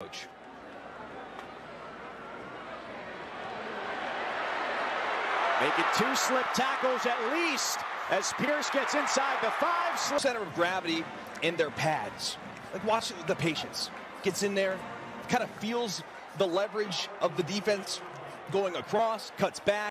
coach. Making two slip tackles at least as Pierce gets inside the five. Slip. Center of gravity in their pads. Like watch the patience. Gets in there, kind of feels the leverage of the defense going across, cuts back.